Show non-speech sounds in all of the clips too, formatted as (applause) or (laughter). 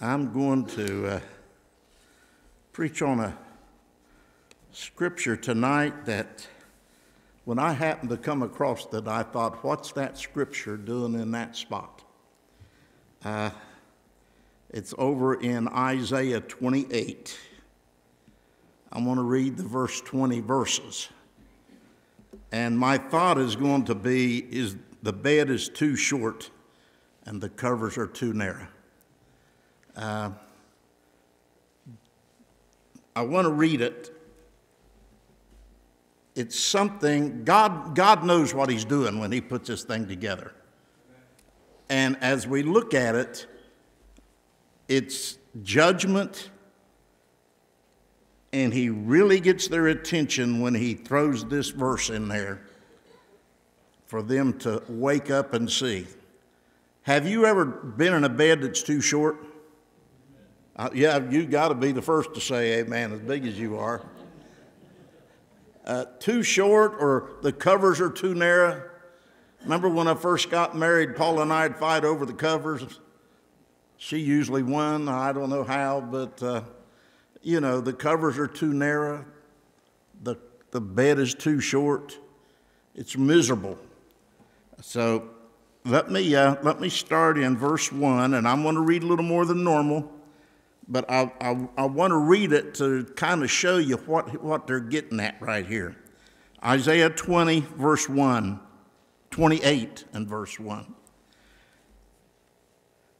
I'm going to uh, preach on a scripture tonight that when I happened to come across that, I thought, what's that scripture doing in that spot? Uh, it's over in Isaiah 28. I want to read the verse 20 verses. And my thought is going to be is the bed is too short and the covers are too narrow. Uh, I want to read it. It's something, God, God knows what He's doing when He puts this thing together. And as we look at it, it's judgment, and He really gets their attention when He throws this verse in there for them to wake up and see. Have you ever been in a bed that's too short? Uh, yeah, you got to be the first to say amen, as big as you are. Uh, too short or the covers are too narrow. Remember when I first got married, Paula and I'd fight over the covers. She usually won. I don't know how, but uh, you know the covers are too narrow. The the bed is too short. It's miserable. So let me uh, let me start in verse one, and I'm going to read a little more than normal but I, I, I want to read it to kind of show you what, what they're getting at right here. Isaiah 20, verse 1, 28 and verse 1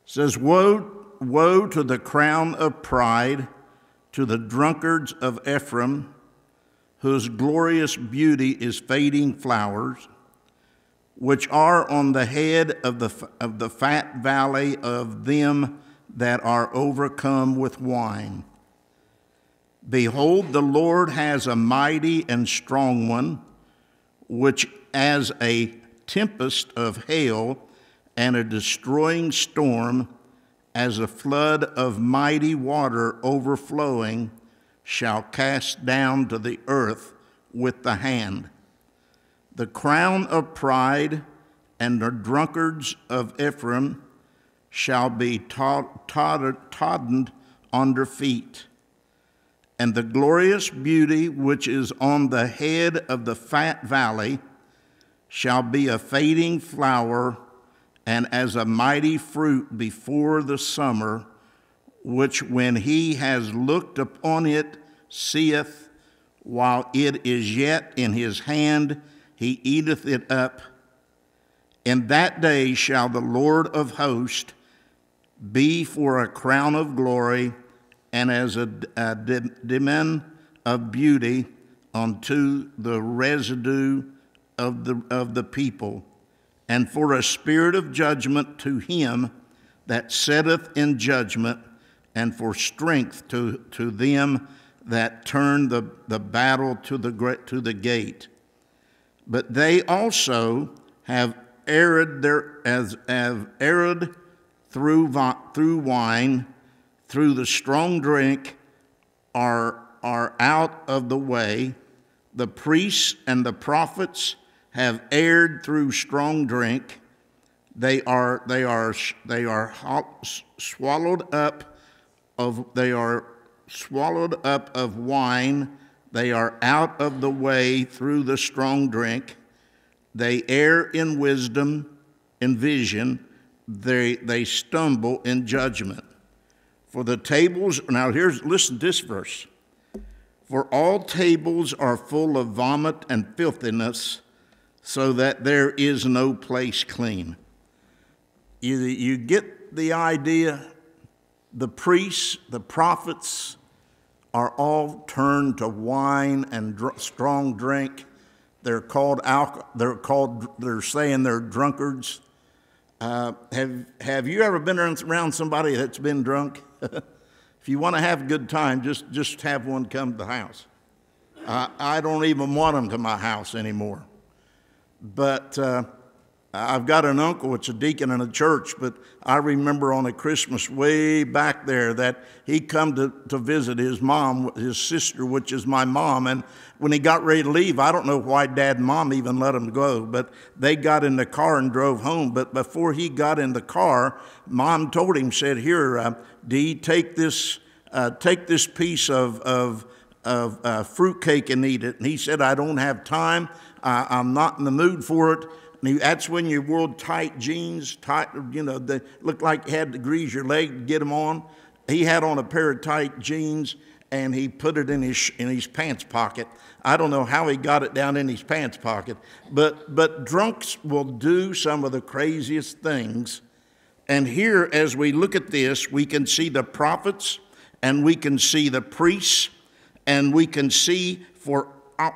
says, Woe, woe to the crown of pride, to the drunkards of Ephraim, whose glorious beauty is fading flowers, which are on the head of the, of the fat valley of them that are overcome with wine. Behold, the Lord has a mighty and strong one, which as a tempest of hail and a destroying storm, as a flood of mighty water overflowing, shall cast down to the earth with the hand. The crown of pride and the drunkards of Ephraim shall be trodden under feet. And the glorious beauty which is on the head of the fat valley shall be a fading flower and as a mighty fruit before the summer, which when he has looked upon it, seeth, while it is yet in his hand, he eateth it up. In that day shall the Lord of hosts be for a crown of glory and as a, a of beauty unto the residue of the, of the people, and for a spirit of judgment to him that setteth in judgment, and for strength to, to them that turn the, the battle to the, to the gate. But they also have erred their, as have erred through, through wine, through the strong drink, are, are out of the way. The priests and the prophets have erred through strong drink. They are, they are, they are swallowed up of, they are swallowed up of wine. They are out of the way through the strong drink. They err in wisdom, in vision they, they stumble in judgment. For the tables, now here's, listen to this verse. For all tables are full of vomit and filthiness, so that there is no place clean. You, you get the idea? The priests, the prophets, are all turned to wine and dr- strong drink. They're called alcohol. They're called. They're saying they're drunkards. Uh, have, have you ever been around somebody that's been drunk? (laughs) if you want to have a good time, just, just have one come to the house. Uh, I don't even want them to my house anymore. But uh, I've got an uncle, it's a deacon in a church, but I remember on a Christmas way back there that he come to, to visit his mom, his sister, which is my mom. And when he got ready to leave, I don't know why dad and mom even let him go, but they got in the car and drove home. But before he got in the car, mom told him, said, here, uh, Dee, take this, uh, take this piece of, of, of uh, fruitcake and eat it. And he said, I don't have time. I'm not in the mood for it. And that's when you wore tight jeans, tight, you know, they looked like you had to grease your leg to get them on. He had on a pair of tight jeans and he put it in his, in his pants pocket. I don't know how he got it down in his pants pocket, but, but drunks will do some of the craziest things. And here, as we look at this, we can see the prophets and we can see the priests and we can see for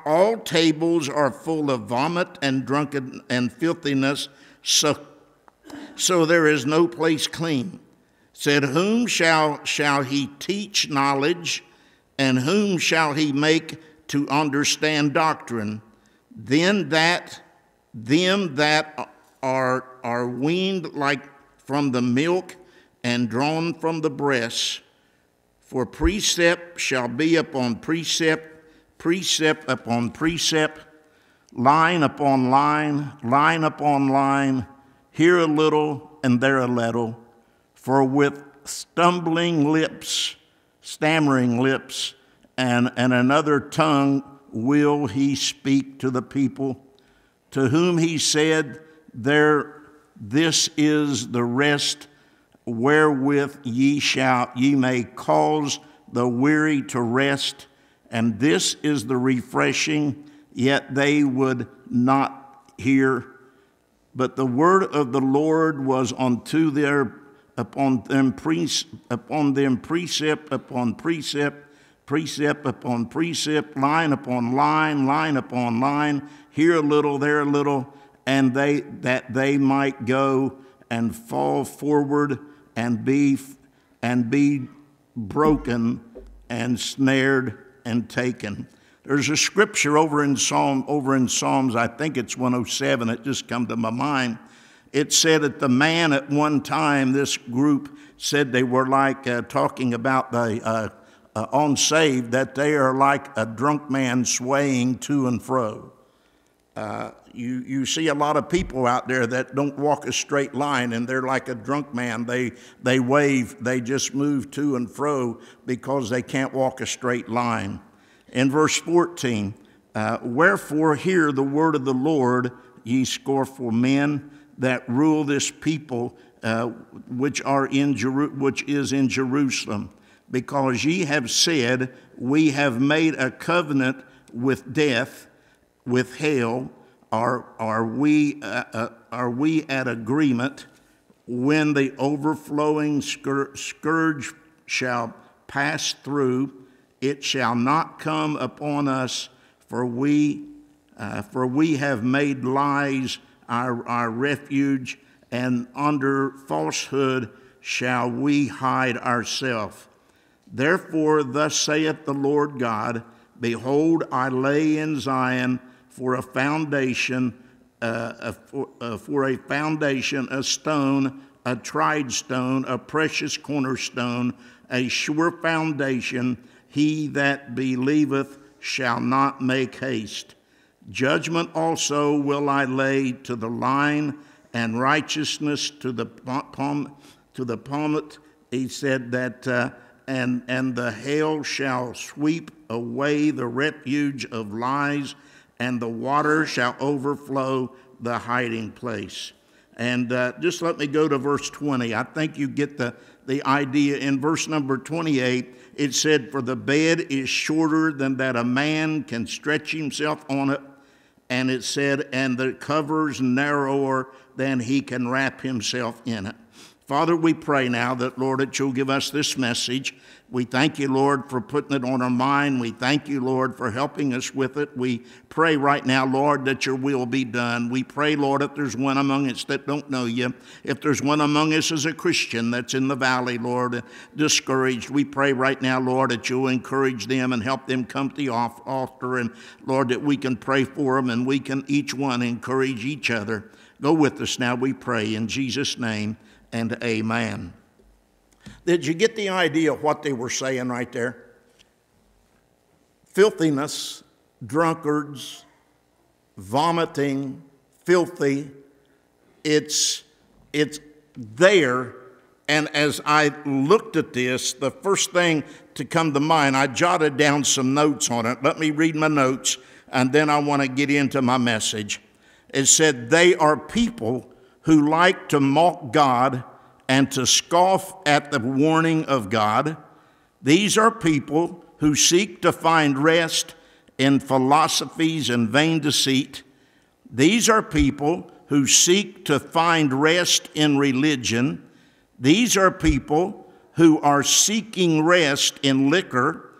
all tables are full of vomit and drunkenness and filthiness, so, so there is no place clean. Said, Whom shall, shall he teach knowledge, and whom shall he make to understand doctrine? Then that them that are, are weaned like from the milk and drawn from the breast. For precept shall be upon precept precept upon precept, line upon line, line upon line, here a little and there a little. For with stumbling lips, stammering lips, and, and another tongue will he speak to the people, to whom he said, There this is the rest wherewith ye shall ye may cause the weary to rest and this is the refreshing, yet they would not hear. But the word of the Lord was unto their upon them, upon them precept upon precept, precept upon precept, line upon line, line upon line, here a little, there a little, and they that they might go and fall forward and be and be broken and snared and taken. There's a scripture over in Psalm, over in Psalms, I think it's 107, it just come to my mind. It said that the man at one time, this group said they were like uh, talking about the uh, uh, unsaved, that they are like a drunk man swaying to and fro. Uh, you, you see a lot of people out there that don't walk a straight line and they're like a drunk man. They, they wave, they just move to and fro because they can't walk a straight line. In verse 14, uh, wherefore hear the word of the Lord, ye scornful men that rule this people uh, which are in Jeru- which is in Jerusalem, because ye have said, We have made a covenant with death, with hell, are, are, we, uh, uh, are we at agreement when the overflowing scourge shall pass through? It shall not come upon us, for we, uh, for we have made lies our, our refuge, and under falsehood shall we hide ourselves. Therefore, thus saith the Lord God Behold, I lay in Zion for a foundation, uh, a, for, uh, for a foundation, a stone, a tried stone, a precious cornerstone, a sure foundation. He that believeth shall not make haste. Judgment also will I lay to the line, and righteousness to the palm, to the pommet. He said that, uh, and and the hail shall sweep away the refuge of lies and the water shall overflow the hiding place. And uh, just let me go to verse 20. I think you get the, the idea. In verse number 28, it said, For the bed is shorter than that a man can stretch himself on it. And it said, And the covers narrower than he can wrap himself in it. Father, we pray now that, Lord, that you'll give us this message we thank you, Lord, for putting it on our mind. We thank you, Lord, for helping us with it. We pray right now, Lord, that your will be done. We pray, Lord, if there's one among us that don't know you, if there's one among us as a Christian that's in the valley, Lord, discouraged, we pray right now, Lord, that you'll encourage them and help them come to the altar. And Lord, that we can pray for them and we can each one encourage each other. Go with us now, we pray, in Jesus' name, and amen. Did you get the idea of what they were saying right there? Filthiness, drunkards, vomiting, filthy. It's, it's there. And as I looked at this, the first thing to come to mind, I jotted down some notes on it. Let me read my notes, and then I want to get into my message. It said, They are people who like to mock God and to scoff at the warning of God. These are people who seek to find rest in philosophies and vain deceit. These are people who seek to find rest in religion. These are people who are seeking rest in liquor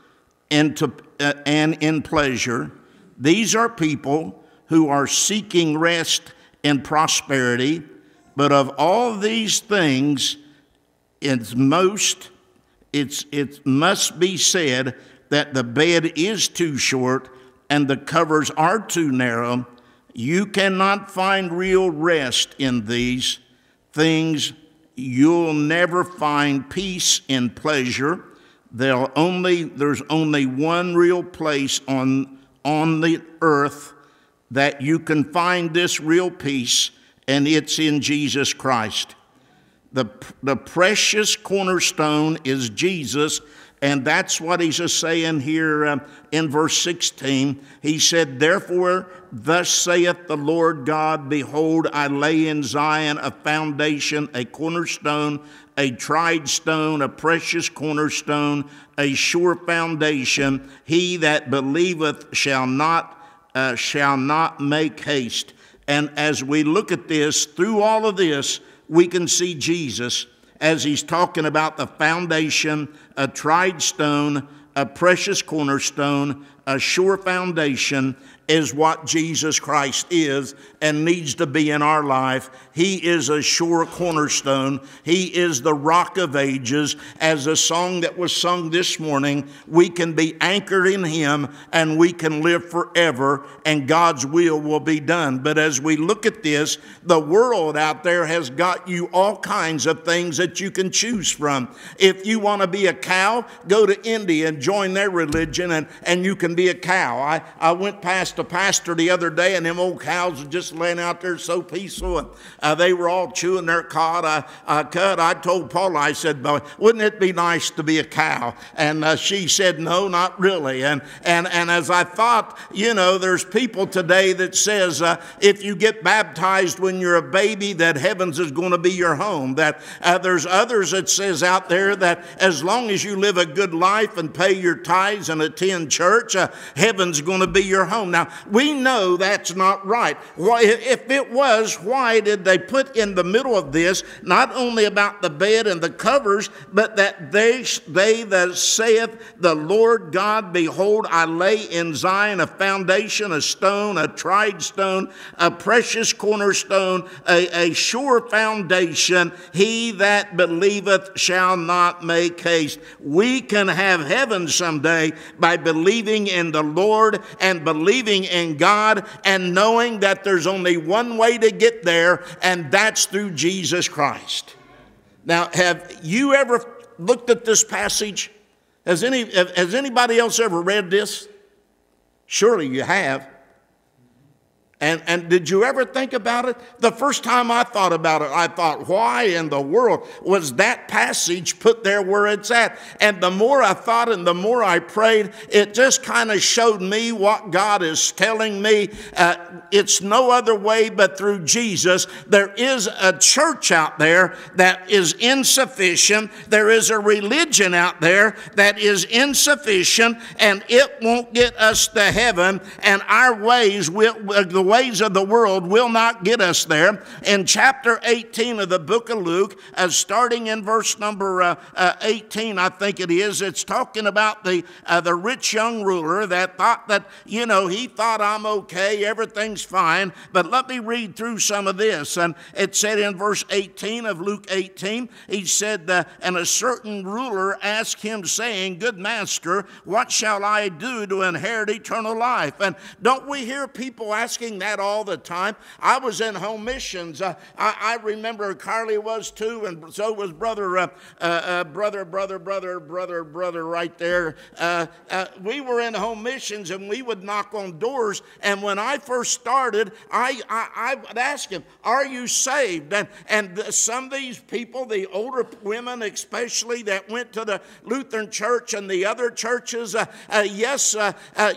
and, to, uh, and in pleasure. These are people who are seeking rest in prosperity. But of all these things, it's most, it's, it must be said that the bed is too short and the covers are too narrow. You cannot find real rest in these things. You'll never find peace in pleasure. There'll only, there's only one real place on, on the earth that you can find this real peace, and it's in Jesus Christ. The, the precious cornerstone is Jesus, and that's what he's just saying here uh, in verse 16. He said, Therefore, thus saith the Lord God, Behold, I lay in Zion a foundation, a cornerstone, a tried stone, a precious cornerstone, a sure foundation. He that believeth shall not uh, shall not make haste. And as we look at this, through all of this, we can see Jesus as he's talking about the foundation, a tried stone, a precious cornerstone, a sure foundation, is what Jesus Christ is and needs to be in our life. He is a sure cornerstone. He is the rock of ages. As a song that was sung this morning, we can be anchored in Him and we can live forever, and God's will will be done. But as we look at this, the world out there has got you all kinds of things that you can choose from. If you want to be a cow, go to India and join their religion, and, and you can be a cow. I, I went past a pastor the other day, and them old cows were just laying out there so peaceful, and uh, they were all chewing their cud. I, I told Paula, I said, "Boy, wouldn't it be nice to be a cow?" And uh, she said, "No, not really." And and and as I thought, you know, there's people today that says uh, if you get baptized when you're a baby, that heavens is going to be your home. That uh, there's others that says out there that as long as you live a good life and pay your tithes and attend church, uh, heaven's going to be your home. Now we know that's not right. If it was, why did they put in the middle of this not only about the bed and the covers, but that they, they that saith, The Lord God, behold, I lay in Zion a foundation, a stone, a tried stone, a precious cornerstone, a, a sure foundation. He that believeth shall not make haste. We can have heaven someday by believing in the Lord and believing in God and knowing that there's only one way to get there, and that's through Jesus Christ. Now, have you ever looked at this passage? Has, any, has anybody else ever read this? Surely you have. And, and did you ever think about it? The first time I thought about it, I thought, why in the world was that passage put there where it's at? And the more I thought and the more I prayed, it just kind of showed me what God is telling me. Uh, it's no other way but through Jesus. There is a church out there that is insufficient. There is a religion out there that is insufficient, and it won't get us to heaven. And our ways will, the ways of the world will not get us there. In chapter 18 of the book of Luke, uh, starting in verse number uh, uh, 18, I think it is, it's talking about the, uh, the rich young ruler that thought that, you know, he thought I'm okay, everything's fine. But let me read through some of this. And it said in verse 18 of Luke 18, he said, And a certain ruler asked him, saying, Good master, what shall I do to inherit eternal life? And don't we hear people asking that all the time. I was in home missions. Uh, I, I, remember Carly was too, and so was brother, uh, uh, uh brother, brother, brother, brother, brother, right there. Uh, uh, we were in home missions, and we would knock on doors. And when I first started, I, I, I would ask him, "Are you saved?" And and some of these people, the older women especially, that went to the Lutheran church and the other churches, yes,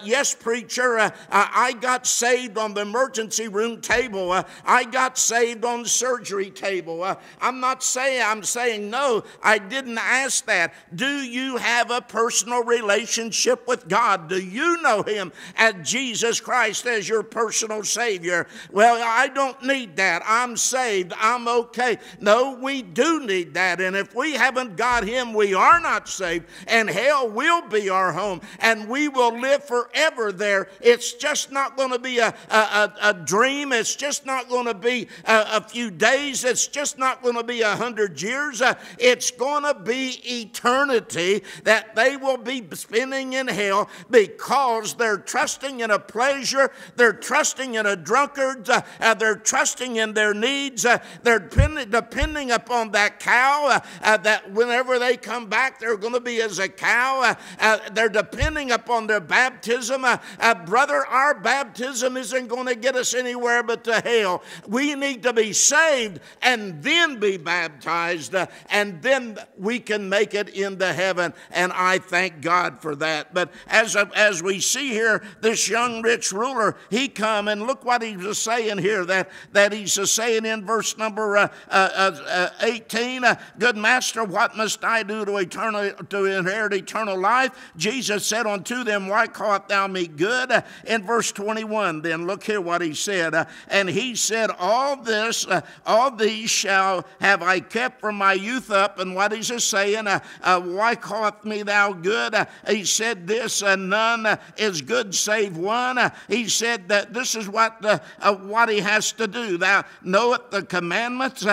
yes, preacher, I got saved on the emergency room table. Uh, I got saved on the surgery table. Uh, I'm not saying, I'm saying, no, I didn't ask that. Do you have a personal relationship with God? Do you know Him as Jesus Christ as your personal Savior? Well, I don't need that. I'm saved. I'm okay. No, we do need that. And if we haven't got Him, we are not saved. And hell will be our home. And we will live forever there. It's just not going to be a, a, a, dream. It's just not going to be a, a, few days. It's just not going to be a hundred years. Uh, it's going to be eternity that they will be spending in hell because they're trusting in a pleasure. They're trusting in a drunkard. Uh, uh, they're trusting in their needs. Uh, they're depending, depending upon that cow uh, that whenever they come back, they're going to be as a cow. they're depending upon their baptism. brother, our baptism isn't going to get us anywhere but to hell. We need to be saved and then be baptized, uh, and then we can make it into heaven. And I thank God for that. But as, as we see here, this young rich ruler, he come and look what he was saying here that, that he's saying in verse number uh, uh, uh 18 uh, Good master, what must I do to, eternal, to inherit eternal life? Jesus said unto them, Why callest thou me good? In verse 21, then look here what he said. Uh, and he said, All this, uh, all these shall have I kept from my youth up. And what is he saying? Uh, uh, why calleth me thou good? Uh, he said this, uh, none uh, is good save one. he said that this is what, what he has to do. Thou knowest the commandments.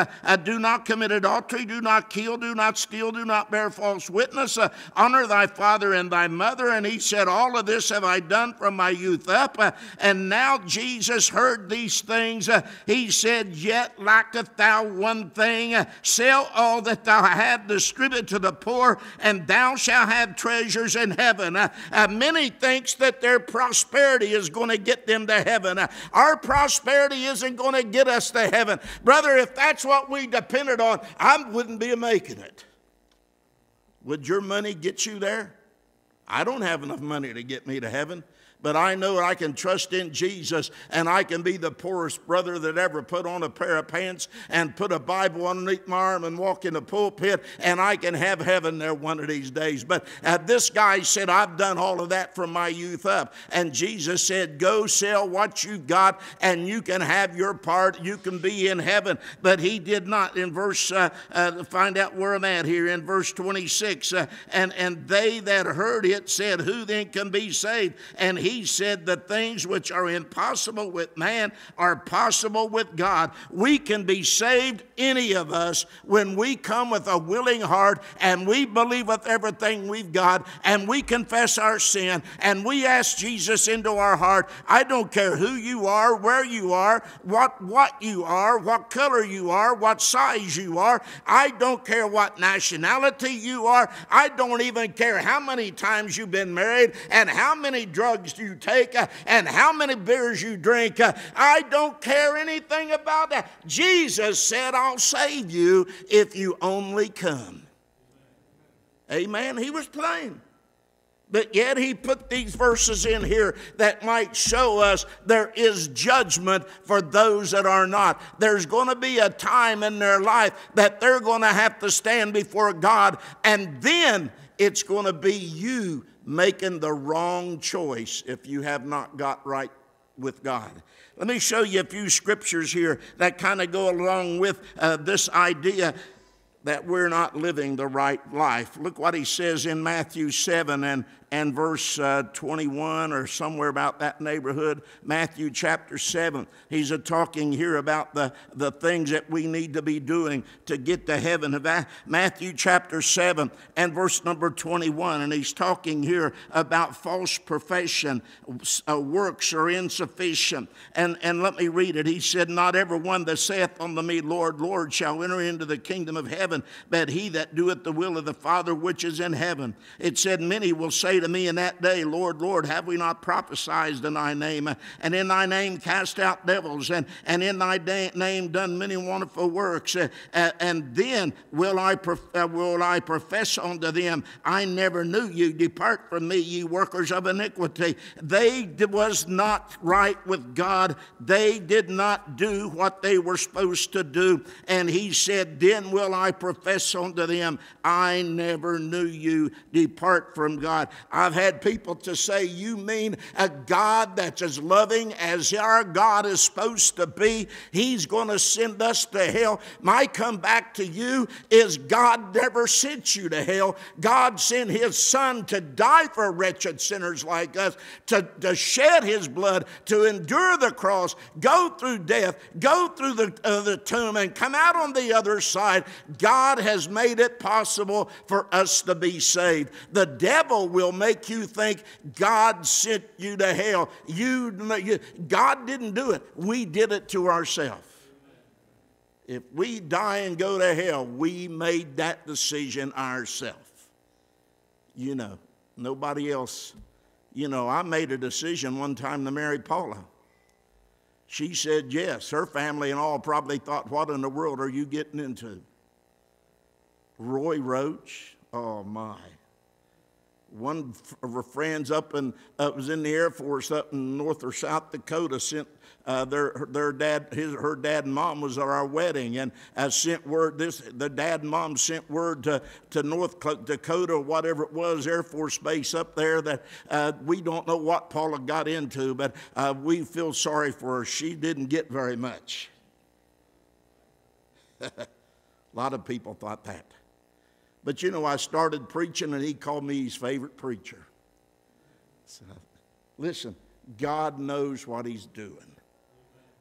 do not commit adultery, do not kill, do not steal, do not bear false witness. honor thy father and thy mother. And he said, All of this have I done from my youth up. and now Jesus heard these things, uh, he said, Yet lacketh thou one thing. Sell all that thou hast, distribute to the poor, and thou shalt have treasures in heaven. Uh, many thinks that their prosperity is going to get them to heaven. Uh, our prosperity isn't going to get us to heaven. Brother, if that's what we depended on, I wouldn't be making it. Would your money get you there? I don't have enough money to get me to heaven but I know I can trust in Jesus and I can be the poorest brother that ever put on a pair of pants and put a Bible underneath my arm and walk in the pulpit and I can have heaven there one of these days. But uh, this guy said, I've done all of that from my youth up. And Jesus said, Go sell what you've got and you can have your part. You can be in heaven. But he did not. In verse, uh, uh, find out where I'm at here, in verse 26. Uh, and, and they that heard it said, Who then can be saved? And he said, The things which are impossible with man are possible with God. We can be saved, any of us, when we come with a willing heart and we believe with everything we've got and we confess our sin and we ask Jesus into our heart. I don't care who you are, where you are, what, what you are, what color you are, what size you are. I don't care what nationality you are. I don't even care how many times you've been married and how many drugs you take uh, and how many beers you drink. Uh, I don't care anything about that. Jesus said, I'll save you if you only come. Amen. He was plain. But yet he put these verses in here that might show us there is judgment for those that are not. There's going to be a time in their life that they're going to have to stand before God, and then it's going to be you making the wrong choice if you have not got right with God. Let me show you a few scriptures here that kind of go along with uh, this idea that we're not living the right life. Look what he says in Matthew 7 and, and verse uh, 21 or somewhere about that neighborhood. Matthew chapter 7. He's uh, talking here about the, the things that we need to be doing to get to heaven. Matthew chapter 7 and verse number 21. And he's talking here about false profession. Uh, works are insufficient. And, and let me read it. He said, Not every one that saith unto me, Lord, Lord, shall enter into the kingdom of heaven, but he that doeth the will of the Father which is in heaven. It said, Many will say to me in that day, Lord, Lord, have we not prophesied in thy name? And in thy name cast out devils, and, and in thy name done many wonderful works. Uh, and then will I, uh, will I profess unto them, I never knew you. Depart from me, ye workers of iniquity. They was not right with God. They did not do what they were supposed to do. And he said, Then will I profess unto them, I never knew you. Depart from God. I've had people to say, You mean a God that's as loving as our God is supposed to be? He's going to send us to hell. My comeback to you is God never sent you to hell. God sent his son to die for wretched sinners like us, to, to shed his blood, to endure the cross, go through death, go through the, uh, the tomb, and come out on the other side. God has made it possible for us to be saved. The devil will make you think God sent you to hell. You, you God didn't do it. We did it to ourselves. If we die and go to hell, we made that decision ourselves. You know, nobody else. You know, I made a decision one time to marry Paula. She said yes. Her family and all probably thought, What in the world are you getting into? Roy Roach, oh my one of her friends up in uh, was in the Air Force up in North or South Dakota sent uh, their their dad his her dad and mom was at our wedding and uh, sent word this the dad and mom sent word to to North Dakota or whatever it was Air Force base up there that uh, we don't know what Paula got into but uh, we feel sorry for her she didn't get very much. (laughs) a lot of people thought that. But you know, I started preaching and he called me his favorite preacher. So, listen, God knows what he's doing.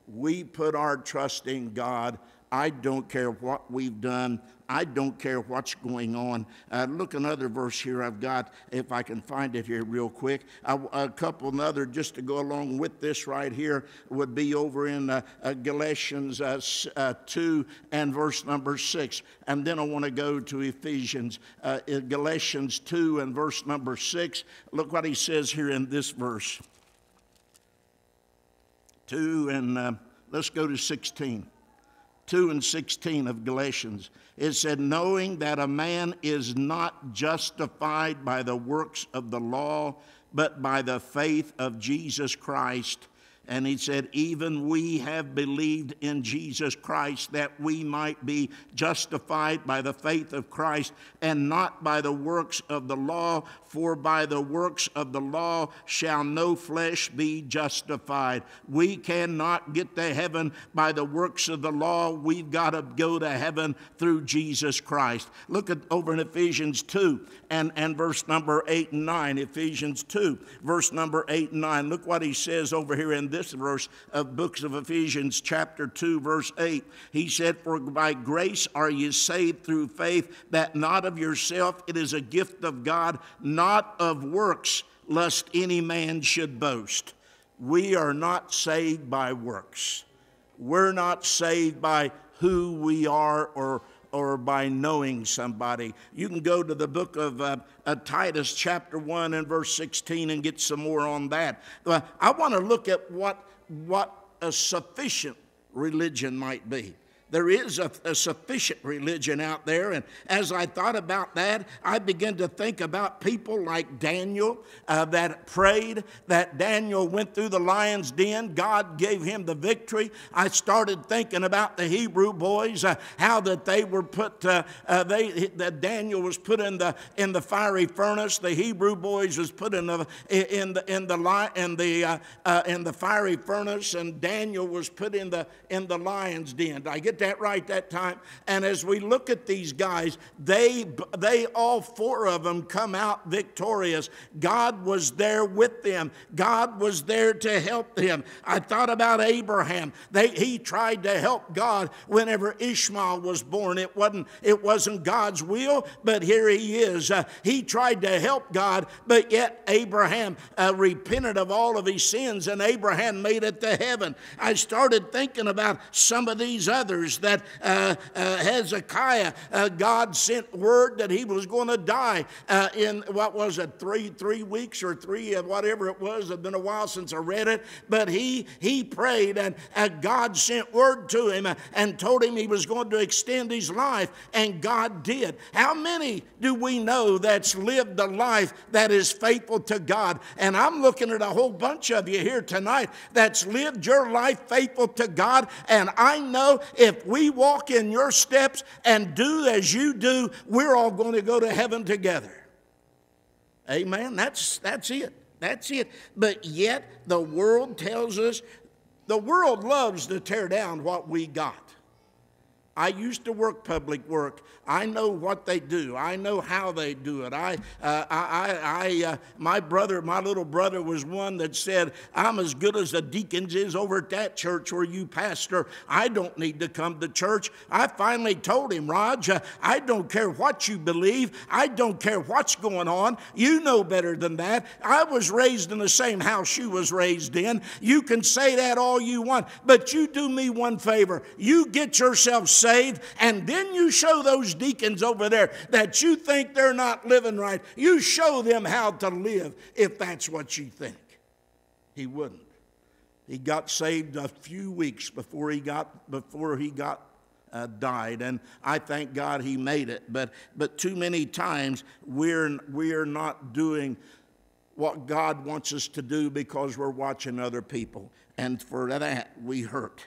We put our trust in God I don't care what we've done. I don't care what's going on. Uh, look another verse here I've got, if I can find it here real quick. Uh, a couple another just to go along with this right here would be over in uh, uh Galatians uh, uh, 2 and verse number 6. And then I want to go to Ephesians, Galatians 2 and verse number 6. Look what he says here in this verse. 2 and let's go to 16. 2 and 16 of Galatians. It said, Knowing that a man is not justified by the works of the law, but by the faith of Jesus Christ and he said, Even we have believed in Jesus Christ that we might be justified by the faith of Christ and not by the works of the law. For by the works of the law shall no flesh be justified. We cannot get to heaven by the works of the law. We've got to go to heaven through Jesus Christ. Look at over in Ephesians 2 and, and verse number 8 and 9. Ephesians 2, verse number 8 and 9. Look what he says over here in this verse of books of Ephesians, chapter 2, verse 8. He said, For by grace are you saved through faith, that not of yourself, it is a gift of God, not of works, lest any man should boast. We are not saved by works. We're not saved by who we are or or by knowing somebody. You can go to the book of uh, uh, Titus, chapter 1, and verse 16, and get some more on that. Uh, I want to look at what, what a sufficient religion might be. There is a, a, sufficient religion out there. And as I thought about that, I began to think about people like Daniel uh, that prayed, that Daniel went through the lion's den. God gave him the victory. I started thinking about the Hebrew boys, uh, how that they were put, uh, uh they, that Daniel was put in the, in the fiery furnace. The Hebrew boys was put in the, in the, in the, in the, uh, uh, in the fiery furnace, and Daniel was put in the, in the lion's den. I get get that right that time. And as we look at these guys, they, they all four of them come out victorious. God was there with them, God was there to help them. I thought about Abraham. They, he tried to help God whenever Ishmael was born. It wasn't, it wasn't God's will, but here he is. Uh, he tried to help God, but yet Abraham uh, repented of all of his sins, and Abraham made it to heaven. I started thinking about some of these others that uh, uh, Hezekiah, uh, God sent word that he was going to die uh, in what was it, three three weeks or three whatever it was. It's been a while since I read it, but he he prayed and God sent word to him and told him he was going to extend his life, and God did. How many do we know that's lived a life that is faithful to God? And I'm looking at a whole bunch of you here tonight that's lived your life faithful to God, and I know if we walk in your steps and do as you do, we're all going to go to heaven together. Amen. That's that's it. That's it. But yet the world tells us the world loves to tear down what we got. I used to work public work. I know what they do. I know how they do it. I, uh, I, I, uh, my brother, my little brother, was one that said, "I'm as good as the deacons is over at that church where you pastor. I don't need to come to church." I finally told him, "Raj, uh, I don't care what you believe. I don't care what's going on. You know better than that. I was raised in the same house you was raised in. You can say that all you want, but you do me one favor. You get yourself." Saved, and then you show those deacons over there that you think they're not living right, you show them how to live if that's what you think. He wouldn't. He got saved a few weeks before he got before he got uh, died, and I thank God he made it. But but too many times we're we're not doing what God wants us to do because we're watching other people, and for that we hurt.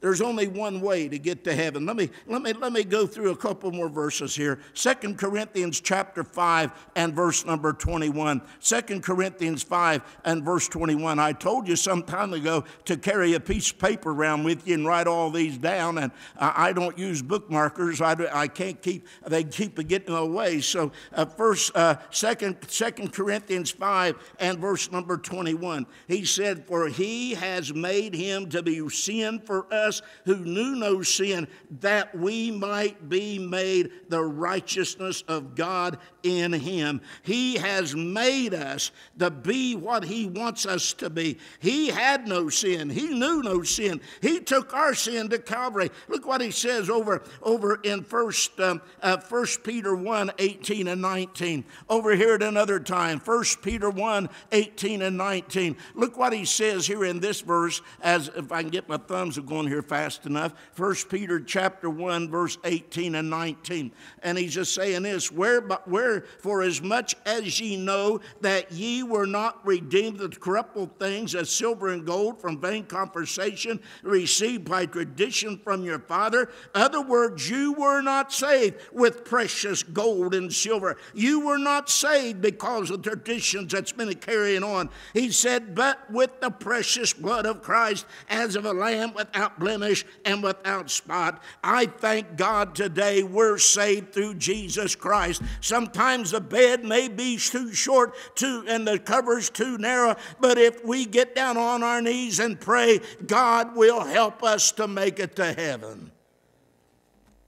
There's only one way to get to heaven. Let me, let me, let me go through a couple more verses here. Second Corinthians chapter 5 and verse number 21. 2 Corinthians 5 and verse 21. I told you some time ago to carry a piece of paper around with you and write all these down, and I, don't use bookmarkers. I, I can't keep, they keep getting away. So uh, first, uh, second, second Corinthians 5 and verse number 21. He said, For he has made him to be sin for us us who knew no sin, that we might be made the righteousness of God in him. He has made us to be what he wants us to be. He had no sin. He knew no sin. He took our sin to Calvary. Look what he says over, over in First, um, uh, 1 Peter 1, 18 and 19. Over here at another time, 1 Peter 1, 18 and 19. Look what he says here in this verse, as if I can get my thumbs going here fast enough. 1 Peter chapter 1, verse 18 and 19. And he's just saying this, where, where for as much as ye know that ye were not redeemed with corruptible things as silver and gold from vain conversation received by tradition from your father. Other words, you were not saved with precious gold and silver. You were not saved because of traditions that's been carrying on. He said, but with the precious blood of Christ as of a lamb without and without spot. I thank God today we're saved through Jesus Christ. Sometimes Sometimes the bed may be too short too, and the cover's too narrow, but if we get down on our knees and pray, God will help us to make it to heaven.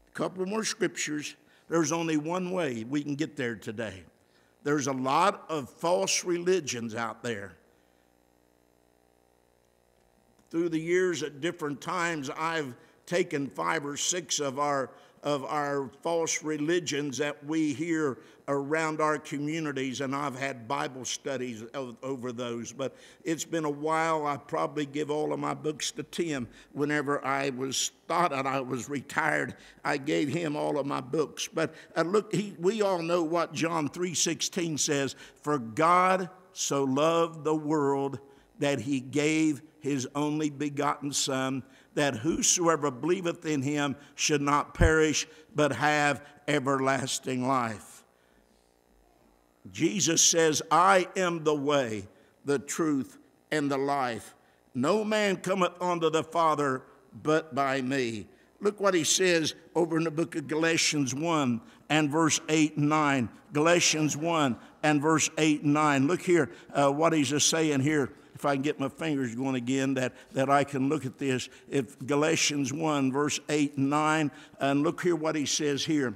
A couple more scriptures. There's only one way we can get there today. There's a lot of false religions out there. Through the years, at different times, I've taken five or six of our of our false religions that we hear around our communities, and I've had Bible studies over those. But it's been a while. I probably give all of my books to Tim. Whenever I was thought that I was retired, I gave him all of my books. But uh, look, he, we all know what John three sixteen says: "For God so loved the world that He gave His only begotten Son." That whosoever believeth in him should not perish, but have everlasting life. Jesus says, I am the way, the truth, and the life. No man cometh unto the Father but by me. Look what he says over in the book of Galatians 1 and verse 8 and 9. Galatians 1 and verse 8 and 9. Look here uh, what he's just saying here. If I can get my fingers going again, that, that I can look at this. If Galatians 1, verse 8 and 9, and look here what he says here.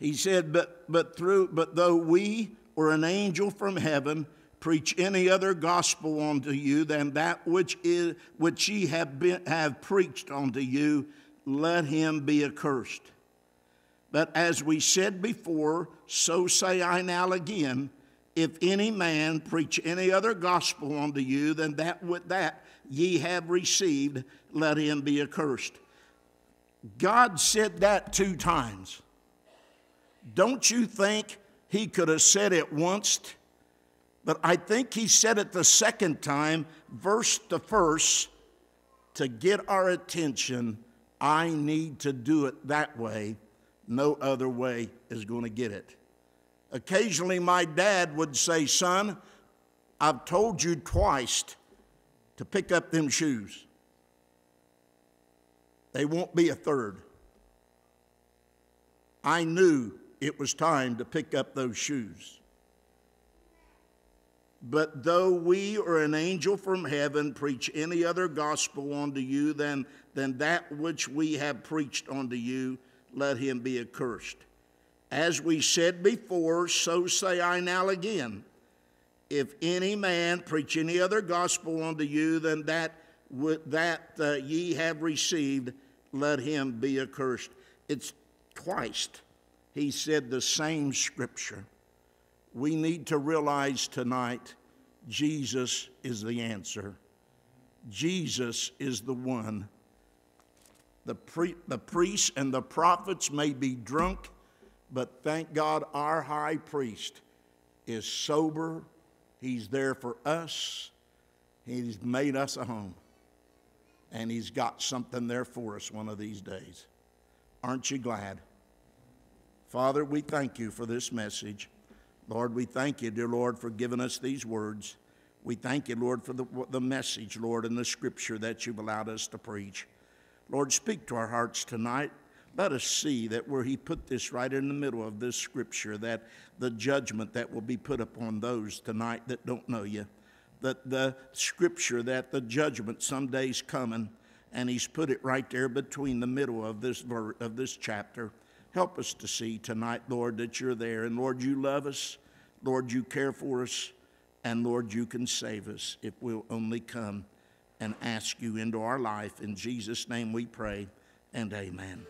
He said, But but through but though we or an angel from heaven preach any other gospel unto you than that which is which ye have been have preached unto you, let him be accursed. But as we said before, so say I now again, if any man preach any other gospel unto you than that with that ye have received, let him be accursed. God said that two times. Don't you think he could have said it once? But I think he said it the second time, verse to verse, to get our attention. I need to do it that way. No other way is going to get it. Occasionally, my dad would say, Son, I've told you twice to pick up them shoes. They won't be a third. I knew it was time to pick up those shoes. But though we or an angel from heaven preach any other gospel unto you than, than that which we have preached unto you, let him be accursed. As we said before, so say I now again. If any man preach any other gospel unto you than that, that uh, ye have received, let him be accursed. It's twice he said the same scripture. We need to realize tonight Jesus is the answer. Jesus is the one. The, pre- the priests and the prophets may be drunk, but thank God our high priest is sober. He's there for us. He's made us a home. And he's got something there for us one of these days. Aren't you glad? Father, we thank you for this message. Lord, we thank you, dear Lord, for giving us these words. We thank you, Lord, for the, the message, Lord, and the scripture that you've allowed us to preach. Lord, speak to our hearts tonight. Let us see that where He put this right in the middle of this scripture, that the judgment that will be put upon those tonight that don't know you, that the scripture that the judgment someday's coming, and He's put it right there between the middle of this of this chapter. Help us to see tonight, Lord, that you're there. And Lord, you love us. Lord, you care for us. And Lord, you can save us if we'll only come and ask you into our life. In Jesus' name we pray, and amen.